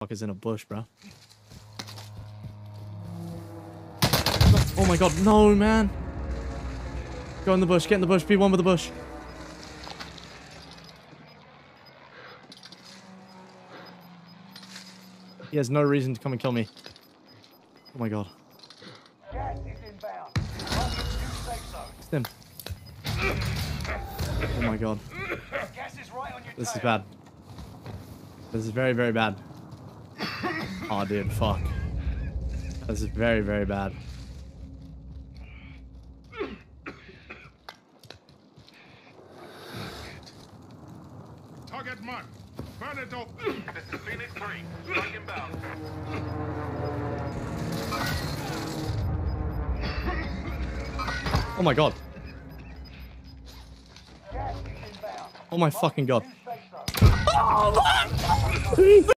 Fuck is in a bush, bro. Oh my god, no, man. Go in the bush, get in the bush, be one with the bush. He has no reason to come and kill me. Oh my god. Gas is inbound. It's them. Oh my god. This is bad. This is very, very bad. Oh, dude, fuck. This is very, very bad. Target marked. Burn it up. This is Phoenix 3. Strike inbound. Oh my god. Gas is inbound. Oh my fucking god. New safe zone.